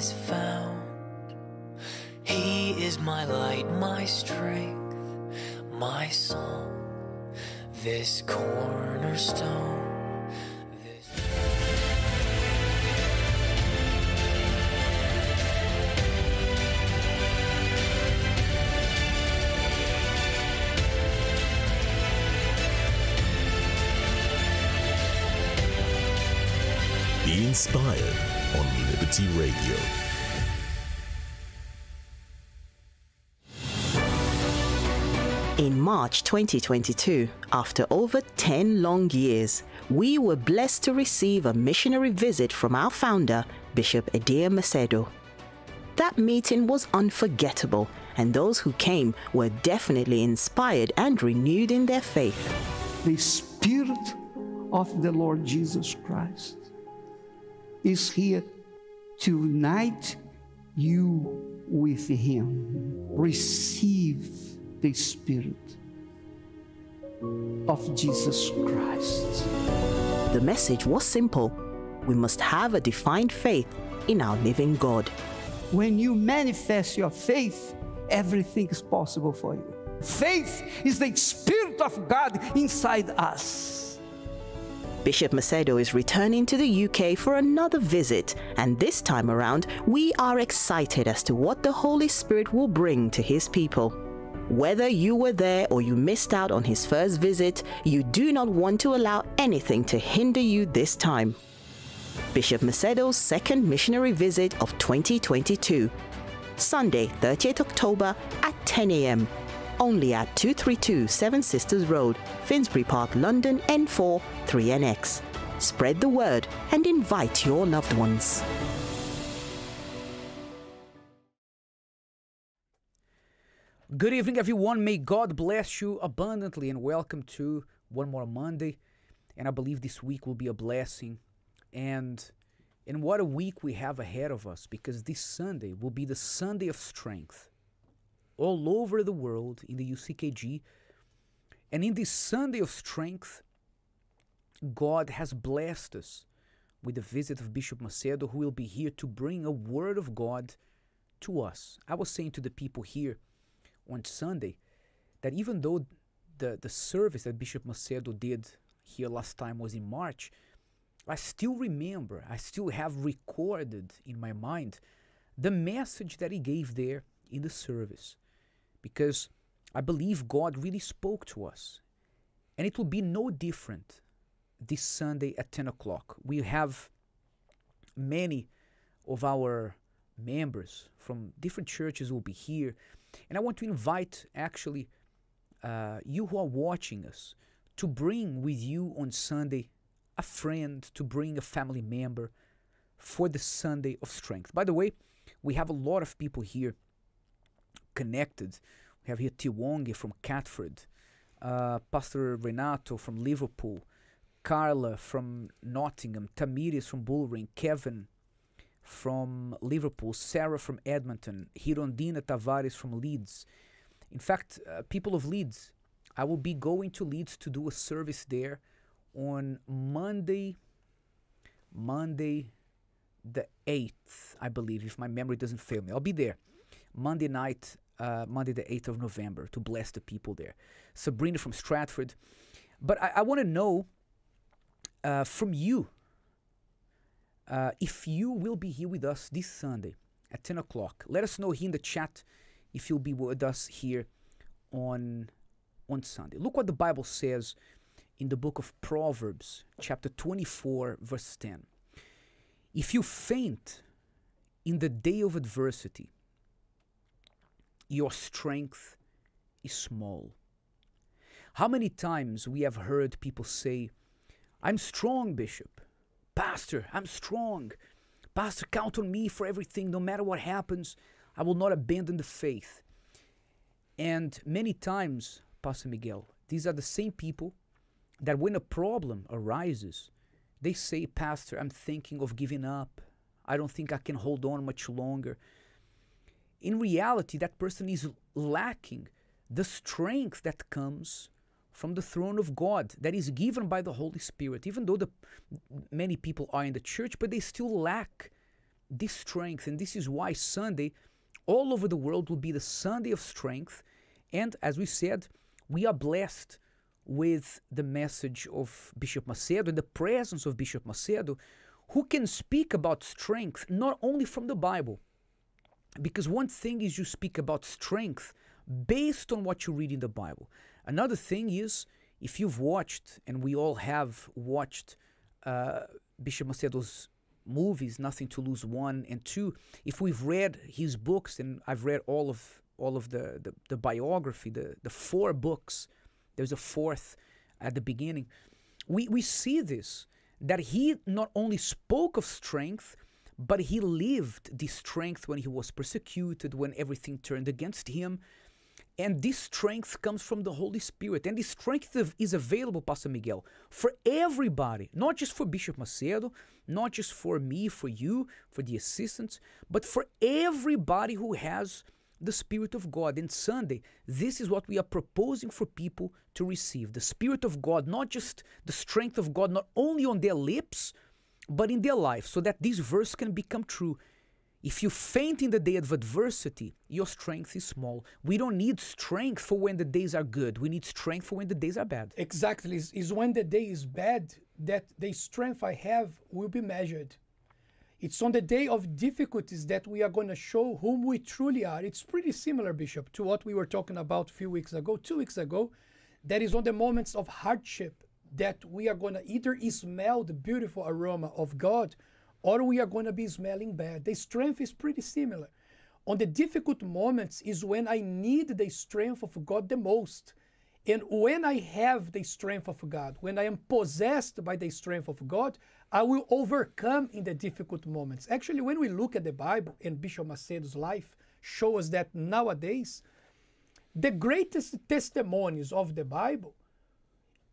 is found. He is my light, my strength, my song, this cornerstone. Inspired on Liberty Radio. In March 2022, after over 10 long years, we were blessed to receive a missionary visit from our founder, Bishop Edir Macedo. That meeting was unforgettable, and those who came were definitely inspired and renewed in their faith. the Spirit of the Lord Jesus Christ is here to unite you with Him. Receive the Spirit of Jesus Christ. The message was simple we must have a defined faith in our living God. When you manifest your faith, everything is possible for you. Faith is the Spirit of God inside us. Bishop Macedo is returning to the UK for another visit, and this time around, we are excited as to what the Holy Spirit will bring to his people. Whether you were there or you missed out on his first visit, you do not want to allow anything to hinder you this time. Bishop Macedo's second missionary visit of 2022. Sunday, 30th October at 10 a.m. Only at 232 Seven Sisters Road, Finsbury Park, London, N4 3NX. Spread the word and invite your loved ones. Good evening, everyone. May God bless you abundantly and welcome to one more Monday. And I believe this week will be a blessing. And and what a week we have ahead of us because this Sunday will be the Sunday of strength all over the world in the UCKG. And in this Sunday of strength, God has blessed us with the visit of Bishop Macedo, who will be here to bring a word of God to us. I was saying to the people here on Sunday that even though the, the service that Bishop Macedo did here last time was in March, I still remember, I still have recorded in my mind the message that he gave there in the service. Because I believe God really spoke to us. And it will be no different this Sunday at 10 o'clock. We have many of our members from different churches will be here. And I want to invite actually uh, you who are watching us to bring with you on Sunday a friend, to bring a family member for the Sunday of Strength. By the way, we have a lot of people here connected. We have here Tiwonge from Catford, uh, Pastor Renato from Liverpool, Carla from Nottingham, Tamiris from Bullring, Kevin from Liverpool, Sarah from Edmonton, Hirondina Tavares from Leeds. In fact, uh, people of Leeds, I will be going to Leeds to do a service there on Monday, Monday the 8th, I believe, if my memory doesn't fail me. I'll be there Monday night, uh, Monday the 8th of November to bless the people there. Sabrina from Stratford. But I, I want to know uh, from you uh, if you will be here with us this Sunday at 10 o'clock. Let us know here in the chat if you'll be with us here on, on Sunday. Look what the Bible says in the book of Proverbs, chapter 24, verse 10. If you faint in the day of adversity, your strength is small. How many times we have heard people say, I'm strong, Bishop. Pastor, I'm strong. Pastor, count on me for everything, no matter what happens. I will not abandon the faith. And many times, Pastor Miguel, these are the same people that when a problem arises, they say, Pastor, I'm thinking of giving up. I don't think I can hold on much longer. In reality, that person is lacking the strength that comes from the throne of God that is given by the Holy Spirit. Even though the many people are in the church, but they still lack this strength. And this is why Sunday, all over the world, will be the Sunday of strength. And as we said, we are blessed with the message of Bishop Macedo and the presence of Bishop Macedo, who can speak about strength not only from the Bible, because one thing is you speak about strength based on what you read in the Bible. Another thing is if you've watched, and we all have watched uh, Bishop Macedo's movies, Nothing to Lose One and Two, if we've read his books, and I've read all of all of the, the, the biography, the, the four books there's a fourth at the beginning. We, we see this that he not only spoke of strength, but he lived this strength when he was persecuted, when everything turned against him. And this strength comes from the Holy Spirit. And this strength is available, Pastor Miguel, for everybody, not just for Bishop Macedo, not just for me, for you, for the assistants, but for everybody who has the Spirit of God. And Sunday, this is what we are proposing for people to receive the Spirit of God, not just the strength of God, not only on their lips, but in their life, so that this verse can become true. If you faint in the day of adversity, your strength is small. We don't need strength for when the days are good. We need strength for when the days are bad. Exactly. Is when the day is bad that the strength I have will be measured. It's on the day of difficulties that we are going to show whom we truly are. It's pretty similar, Bishop, to what we were talking about a few weeks ago, two weeks ago. That is on the moments of hardship that we are going to either smell the beautiful aroma of God or we are going to be smelling bad. The strength is pretty similar. On the difficult moments is when I need the strength of God the most. And when I have the strength of God, when I am possessed by the strength of God, I will overcome in the difficult moments. Actually, when we look at the Bible and Bishop Macedo's life, shows that nowadays, the greatest testimonies of the Bible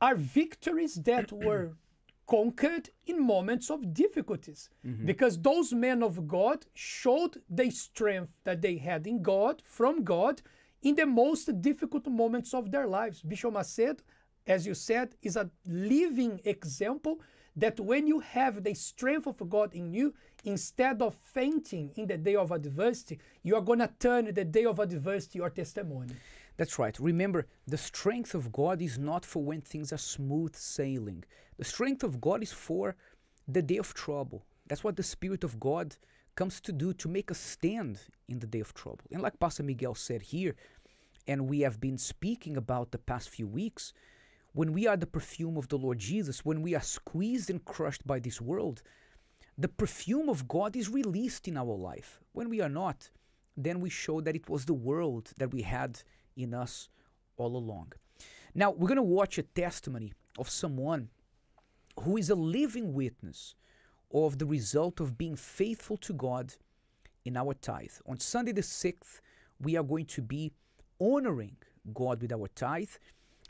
are victories that were conquered in moments of difficulties. Mm-hmm. Because those men of God showed the strength that they had in God, from God, in the most difficult moments of their lives. Bishop Macedo, as you said, is a living example that when you have the strength of God in you, instead of fainting in the day of adversity, you are going to turn the day of adversity your testimony. That's right. Remember, the strength of God is not for when things are smooth sailing. The strength of God is for the day of trouble. That's what the Spirit of God comes to do to make us stand in the day of trouble. And like Pastor Miguel said here, and we have been speaking about the past few weeks, when we are the perfume of the Lord Jesus, when we are squeezed and crushed by this world, the perfume of God is released in our life. When we are not, then we show that it was the world that we had in us all along. Now, we're going to watch a testimony of someone who is a living witness of the result of being faithful to God in our tithe. On Sunday the 6th, we are going to be honoring God with our tithe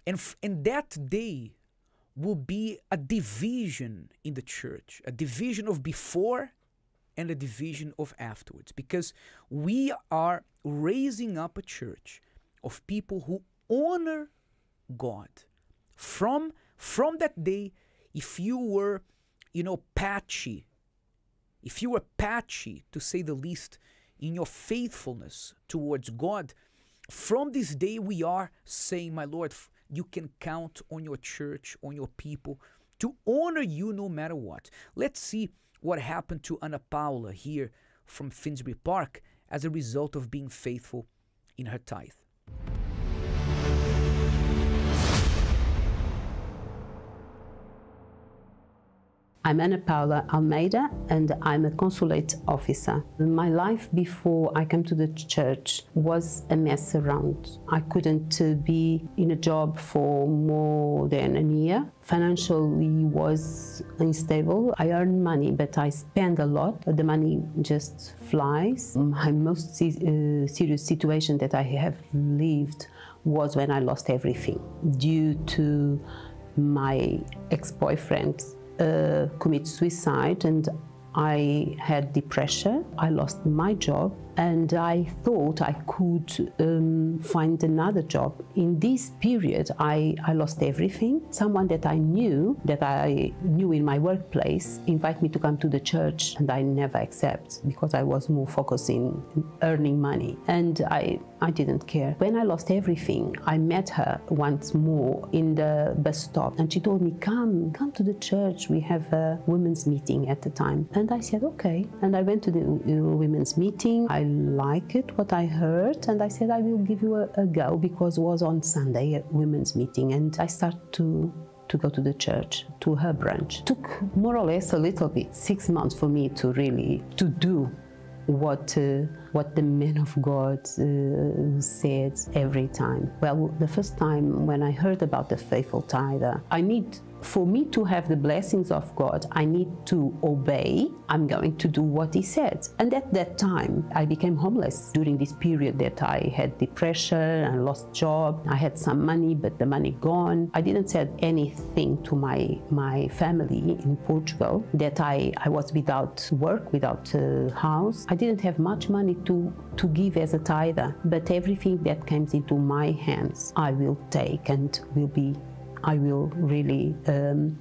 and, f- and that day will be a division in the church, a division of before and a division of afterwards, because we are raising up a church of people who honor God. From, from that day, if you were, you know, patchy, if you were patchy, to say the least, in your faithfulness towards God, from this day we are saying, My Lord, you can count on your church, on your people to honor you no matter what. Let's see what happened to Ana Paula here from Finsbury Park as a result of being faithful in her tithe. I'm Ana Paula Almeida and I'm a consulate officer. My life before I came to the church was a mess around. I couldn't uh, be in a job for more than a year. Financially was unstable. I earn money, but I spend a lot. The money just flies. My most uh, serious situation that I have lived was when I lost everything due to my ex-boyfriend uh, commit suicide and I had depression. I lost my job and I thought I could um, find another job. In this period, I, I lost everything. Someone that I knew, that I knew in my workplace, invited me to come to the church, and I never accept because I was more focusing earning money, and I I didn't care. When I lost everything, I met her once more in the bus stop, and she told me, "Come, come to the church. We have a women's meeting at the time." And I said, "Okay." And I went to the uh, women's meeting. I liked it, what I heard, and I said, I will give you a, a go because it was on Sunday, a women's meeting, and I started to to go to the church, to her branch. Took more or less a little bit, six months for me to really to do what uh, what the men of God uh, said every time. Well, the first time when I heard about the faithful tither, I need for me to have the blessings of God, I need to obey. I'm going to do what He said. And at that time, I became homeless during this period that I had depression and lost job. I had some money, but the money gone. I didn't say anything to my my family in Portugal that I, I was without work, without a house. I didn't have much money to to give as a tither, but everything that comes into my hands, I will take and will be I will really um,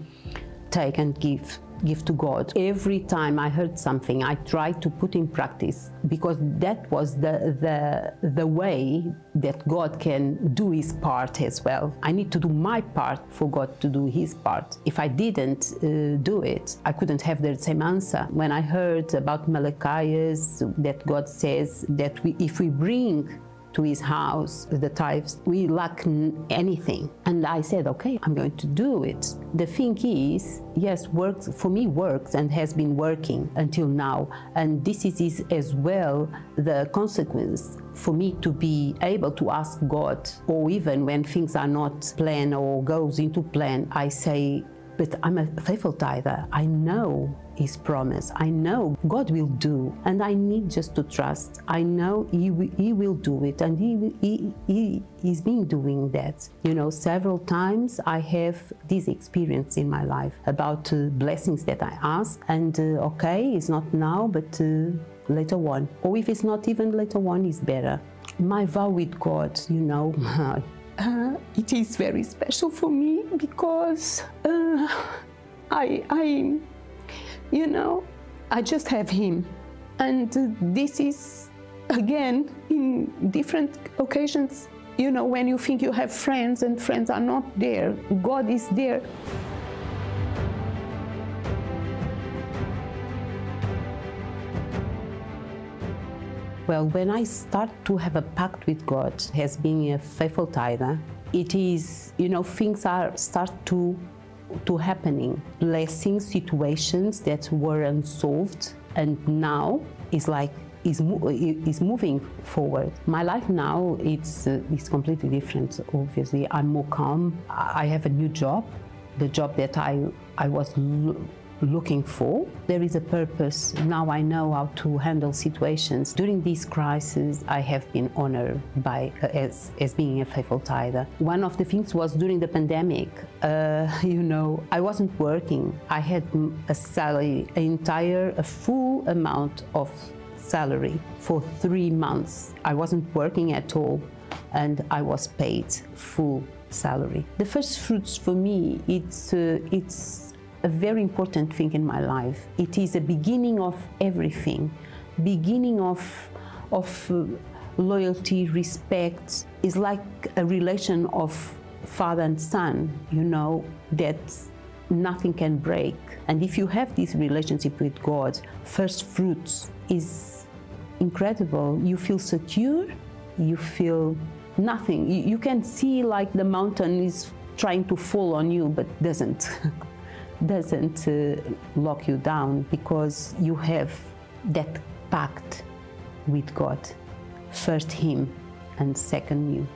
take and give give to God. Every time I heard something, I tried to put in practice because that was the the the way that God can do His part as well. I need to do my part for God to do His part. If I didn't uh, do it, I couldn't have the same answer. When I heard about Malachias, that God says that we, if we bring to his house, the tithes. We lack anything. And I said, okay, I'm going to do it. The thing is, yes, works for me works and has been working until now. And this is as well the consequence for me to be able to ask God, or even when things are not planned or goes into plan, I say, but I'm a faithful tither. I know His promise. I know God will do, and I need just to trust. I know He, he will do it, and he, he, he He's been doing that. You know, several times I have this experience in my life about uh, blessings that I ask, and uh, okay, it's not now, but uh, later on. Or if it's not even later on, it's better. My vow with God, you know, uh, it is very special for me because uh, I, I, you know, I just have him. And this is, again, in different occasions, you know, when you think you have friends and friends are not there, God is there. Well, when I start to have a pact with God as being a faithful tither, it is, you know, things are start to to happening. Blessing situations that were unsolved and now is like is, is moving forward. My life now it's uh, is completely different. Obviously, I'm more calm. I have a new job, the job that I I was looking for. There is a purpose. Now I know how to handle situations. During this crisis, I have been honored by uh, as, as being a faithful tither. One of the things was during the pandemic, uh, you know, I wasn't working. I had a salary, an entire, a full amount of salary for three months. I wasn't working at all and I was paid full salary. The first fruits for me, it's, uh, it's a very important thing in my life. It is a beginning of everything, beginning of, of uh, loyalty, respect. Is like a relation of father and son, you know, that nothing can break. And if you have this relationship with God, first fruits is incredible. You feel secure, you feel nothing. You, you can see like the mountain is trying to fall on you, but doesn't. doesn't uh, lock you down because you have that pact with God. First Him and second you.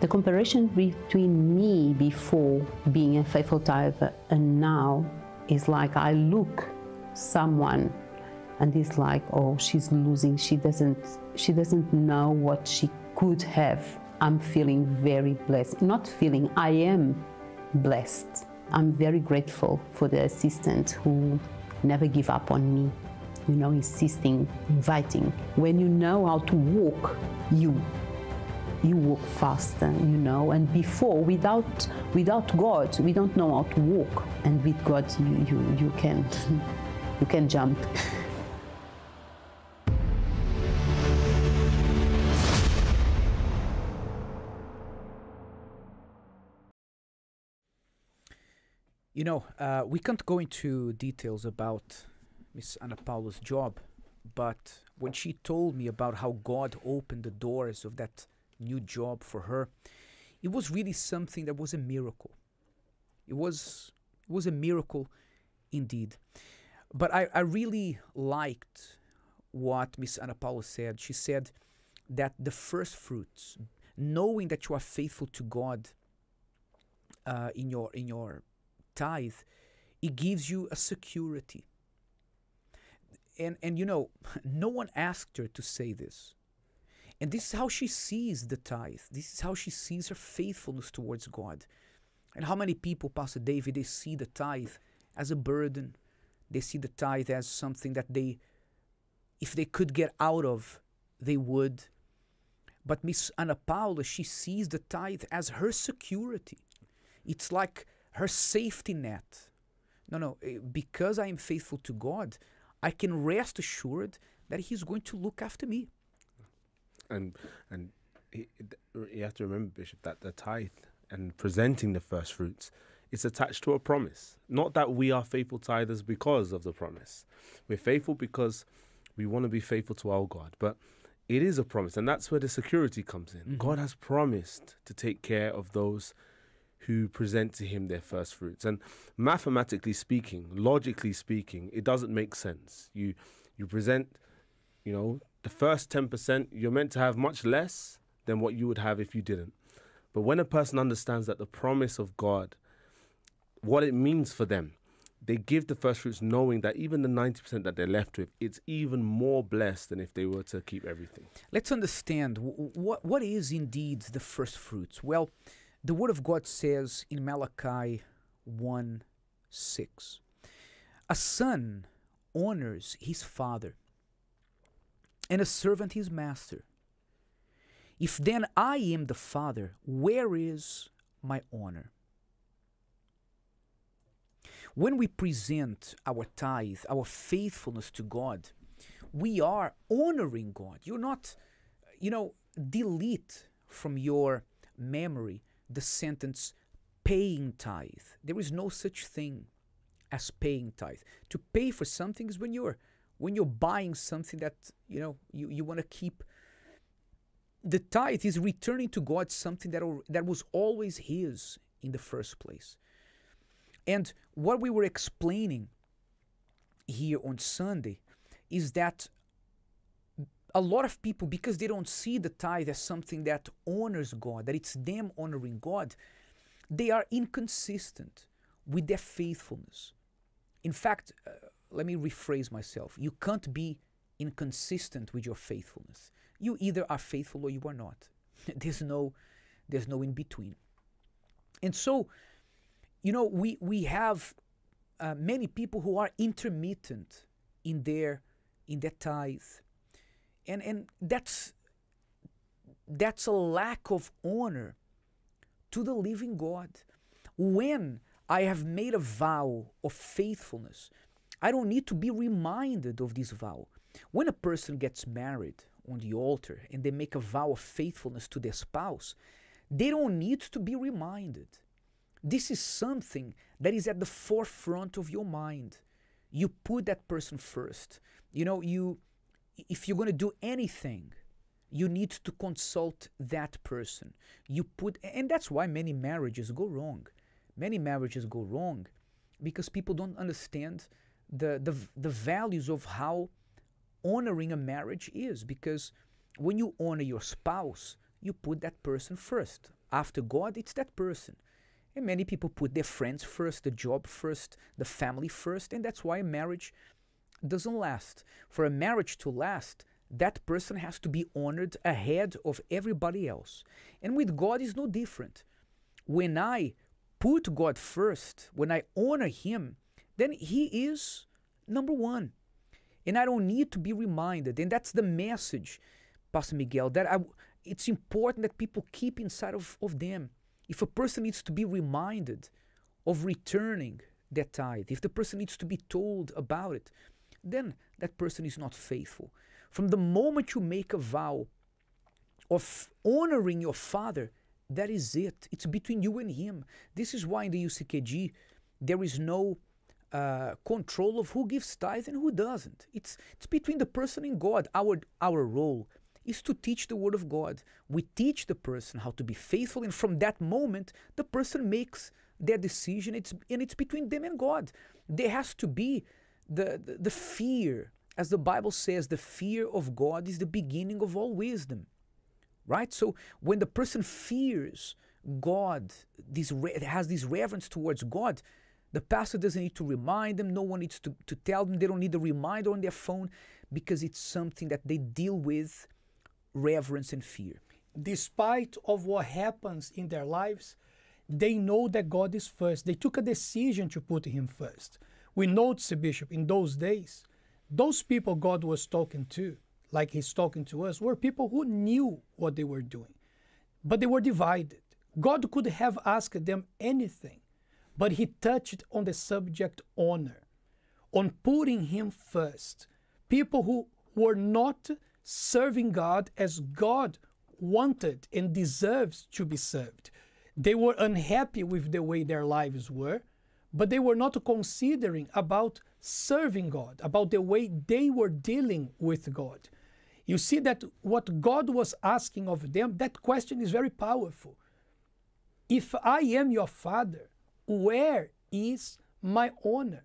The comparison between me before being a faithful tither and now is like I look someone and it's like oh she's losing she doesn't she doesn't know what she could have i'm feeling very blessed not feeling i am blessed I'm very grateful for the assistant who never give up on me. you know, insisting, inviting. When you know how to walk, you you walk faster, you know. And before, without without God, we don't know how to walk. And with God, you you, you can you can jump. You know, uh, we can't go into details about Miss Ana Paula's job, but when she told me about how God opened the doors of that new job for her, it was really something that was a miracle. It was it was a miracle indeed. But I, I really liked what Miss Anna Paula said. She said that the first fruits, knowing that you are faithful to God uh, in your in your tithe, it gives you a security. And and you know, no one asked her to say this. And this is how she sees the tithe. This is how she sees her faithfulness towards God. And how many people, Pastor David, they see the tithe as a burden. They see the tithe as something that they, if they could get out of, they would. But Miss Ana Paula, she sees the tithe as her security. It's like her safety net. No, no, eh, because I am faithful to God, I can rest assured that He's going to look after me. and and he- you have to remember, Bishop, that the tithe and presenting the first fruits is attached to a promise. Not that we are faithful tithers because of the promise. We're faithful because we want to be faithful to our God, but it is a promise, and that's where the security comes in. God has promised to take care of those who present to Him their first fruits, and mathematically speaking, logically speaking, it doesn't make sense. You you present you know, the first 10%, you're meant to have much less than what you would have if you didn't. But when a person understands that the promise of God, what it means for them, they give the first fruits knowing that even the 90% that they're left with, it's even more blessed than if they were to keep everything. Let's understand what what is indeed the first fruits. Well, the Word of God says in Malachi 1 6, a son honors his father, and a servant his master. If then I am the father, where is my honor? When we present our tithe, our faithfulness to God, we are honoring God. You're not, you know, delete from your memory the sentence paying tithe. There is no such thing as paying tithe. To pay for something is when you're when you're buying something that you know you, you want to keep. The tithe is returning to God something that that was always His in the first place. And what we were explaining here on Sunday is that a lot of people, because they don't see the tithe as something that honors God, that it's them honoring God, they are inconsistent with their faithfulness. In fact, uh, let me rephrase myself. You can't be inconsistent with your faithfulness. You either are faithful or you are not. there's no there's no in between. And so, you know, we we have uh, many people who are intermittent in their in their tithe, and and that's that's a lack of honor to the living God. When I have made a vow of faithfulness, I don't need to be reminded of this vow. When a person gets married on the altar and they make a vow of faithfulness to their spouse, they don't need to be reminded. This is something that is at the forefront of your mind. You put that person first. You know, you if you're going to do anything, you need to consult that person. You put and that's why many marriages go wrong. Many marriages go wrong because people don't understand the the, the values of how honoring a marriage is because when you honor your spouse, you put that person first. After God, it's that person. And many people put their friends first, the job first, the family first, and that's why a marriage doesn't last. For a marriage to last, that person has to be honored ahead of everybody else. And with God is no different. When I put God first, when I honor Him, then He is number one. And I don't need to be reminded. And that's the message, Pastor Miguel, that I, it's important that people keep inside of, of them. If a person needs to be reminded of returning that tithe, if the person needs to be told about it, then that person is not faithful. From the moment you make a vow of honoring your father, that is it. It's between you and him. This is why in the UCKG there is no uh, control of who gives tithe and who doesn't. It's it's between the person and God. Our our role is to teach the word of God. We teach the person how to be faithful, and from that moment, the person makes their decision. It's and it's between them and God. There has to be the, the, fear, as the Bible says, the fear of God is the beginning of all wisdom. Right? So when the person fears God, this re- has this reverence towards God, the pastor doesn't need to remind them, no one needs to, to tell them, they don't need a reminder on their phone because it's something that they deal with reverence and fear. Despite of what happens in their lives, they know that God is first. They took a decision to put him first. We notice, Bishop, in those days, those people God was talking to, like he's talking to us, were people who knew what they were doing, but they were divided. God could have asked them anything, but he touched on the subject honor, on putting him first. People who were not serving God as God wanted and deserves to be served. They were unhappy with the way their lives were, but they were not considering about serving God, about the way they were dealing with God. You see that what God was asking of them, that question is very powerful. If I am your father, where is my honor?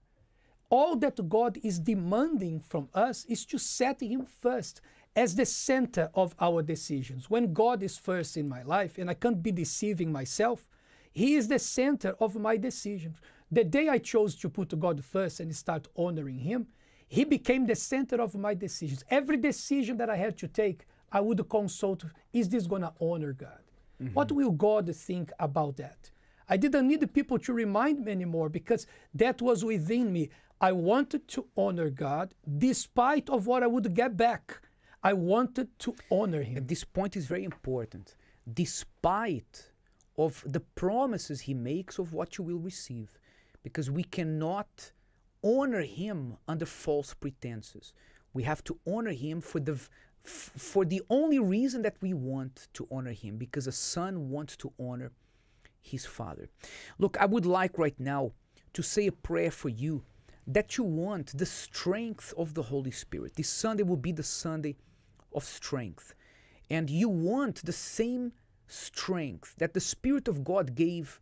All that God is demanding from us is to set Him first as the center of our decisions. When God is first in my life, and I can't be deceiving myself, He is the center of my decisions. The day I chose to put God first and start honoring Him, He became the center of my decisions. Every decision that I had to take, I would consult is this going to honor God? Mm-hmm. What will God think about that? I didn't need the people to remind me anymore because that was within me. I wanted to honor God despite of what I would get back. I wanted to honor him. And this point is very important. Despite of the promises he makes of what you will receive because we cannot honor him under false pretenses. We have to honor him for the for the only reason that we want to honor him because a son wants to honor his father. Look, I would like right now to say a prayer for you that you want the strength of the Holy Spirit. This Sunday will be the Sunday of strength. And you want the same strength that the Spirit of God gave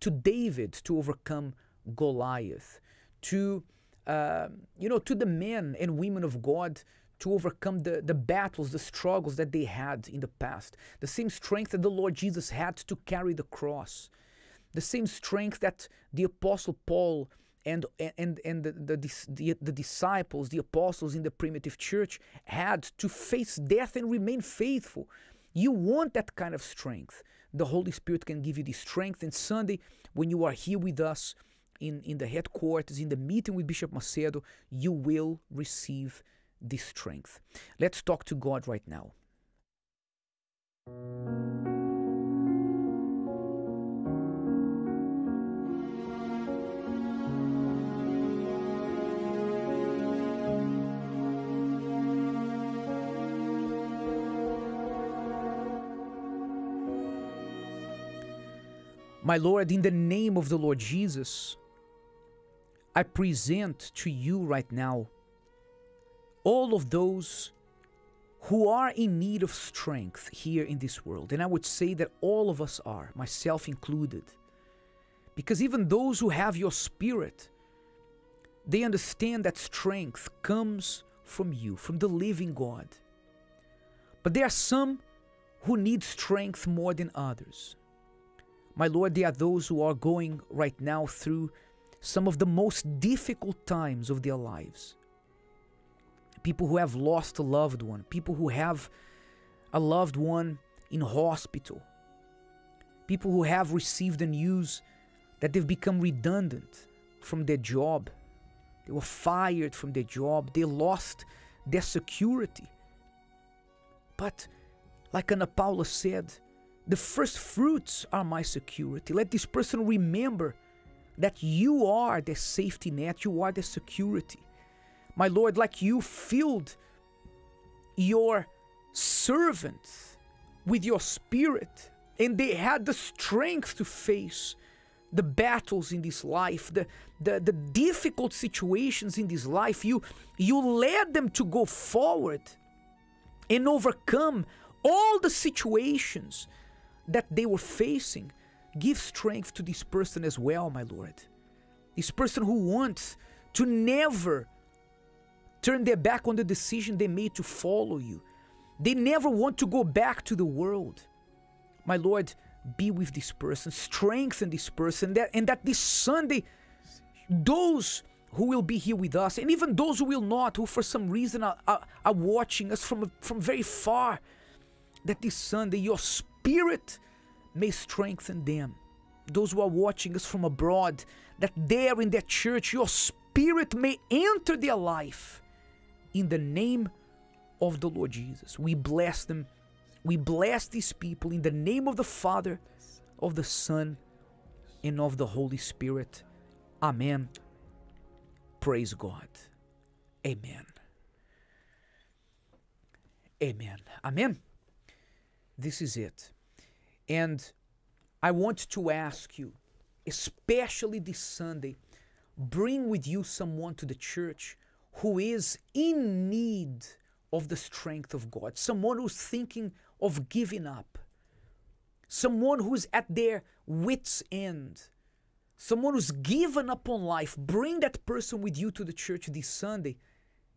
to David to overcome Goliath, to uh, you know, to the men and women of God to overcome the, the battles, the struggles that they had in the past. The same strength that the Lord Jesus had to carry the cross. The same strength that the Apostle Paul and and and the, the, the, the disciples, the apostles in the primitive church had to face death and remain faithful. You want that kind of strength. The Holy Spirit can give you the strength. And Sunday, when you are here with us, in, in the headquarters, in the meeting with Bishop Macedo, you will receive this strength. Let's talk to God right now. My Lord, in the name of the Lord Jesus, I present to you right now all of those who are in need of strength here in this world. And I would say that all of us are, myself included. Because even those who have your spirit, they understand that strength comes from you, from the living God. But there are some who need strength more than others. My Lord, there are those who are going right now through some of the most difficult times of their lives. People who have lost a loved one, people who have a loved one in hospital, people who have received the news that they've become redundant from their job, They were fired from their job. They lost their security. But, like Ana Paula said, the first fruits are my security. Let this person remember that you are the safety net, you are the security. My Lord, like you filled your servants with your spirit, and they had the strength to face the battles in this life, the, the, the difficult situations in this life. You, you led them to go forward and overcome all the situations that they were facing. Give strength to this person as well, my Lord. This person who wants to never turn their back on the decision they made to follow you. They never want to go back to the world. My Lord, be with this person, strengthen this person, that, and that this Sunday, those who will be here with us, and even those who will not, who for some reason are, are, are watching us from, from very far, that this Sunday your spirit may strengthen them. Those who are watching us from abroad, that there in their church, your spirit may enter their life in the name of the Lord Jesus. We bless them. We bless these people in the name of the Father, of the Son, and of the Holy Spirit. Amen. Praise God. Amen. Amen. Amen. This is it. And I want to ask you, especially this Sunday, bring with you someone to the church who is in need of the strength of God, someone who's thinking of giving up, someone who's at their wits' end, someone who's given up on life. Bring that person with you to the church this Sunday,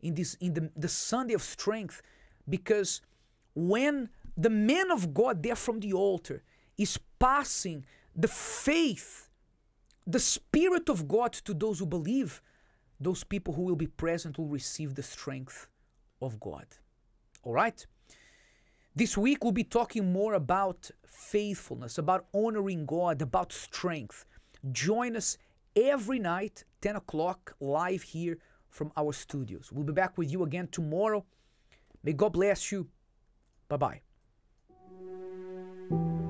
in this in the, the Sunday of strength, because when the man of God there from the altar is passing the faith, the Spirit of God to those who believe, those people who will be present will receive the strength of God. All right? This week we'll be talking more about faithfulness, about honoring God, about strength. Join us every night, 10 o'clock, live here from our studios. We'll be back with you again tomorrow. May God bless you. Bye bye thank you.